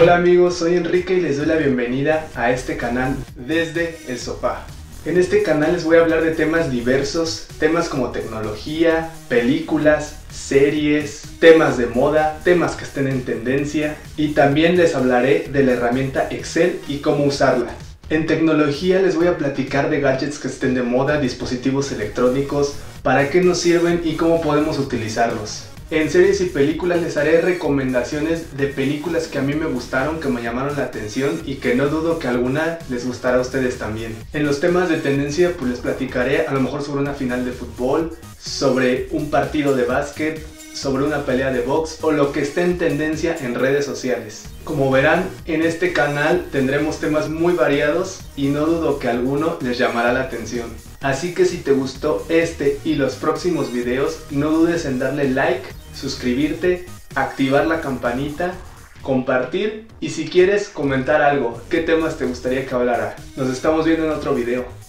Hola amigos, soy Enrique y les doy la bienvenida a este canal desde el sofá. En este canal les voy a hablar de temas diversos, temas como tecnología, películas, series, temas de moda, temas que estén en tendencia y también les hablaré de la herramienta Excel y cómo usarla. En tecnología les voy a platicar de gadgets que estén de moda, dispositivos electrónicos, para qué nos sirven y cómo podemos utilizarlos. En series y películas les haré recomendaciones de películas que a mí me gustaron, que me llamaron la atención y que no dudo que alguna les gustará a ustedes también. En los temas de tendencia pues les platicaré a lo mejor sobre una final de fútbol, sobre un partido de básquet, sobre una pelea de box o lo que esté en tendencia en redes sociales. Como verán, en este canal tendremos temas muy variados y no dudo que alguno les llamará la atención. Así que si te gustó este y los próximos videos, no dudes en darle like, suscribirte, activar la campanita, compartir y si quieres comentar algo, qué temas te gustaría que hablara. Nos estamos viendo en otro video.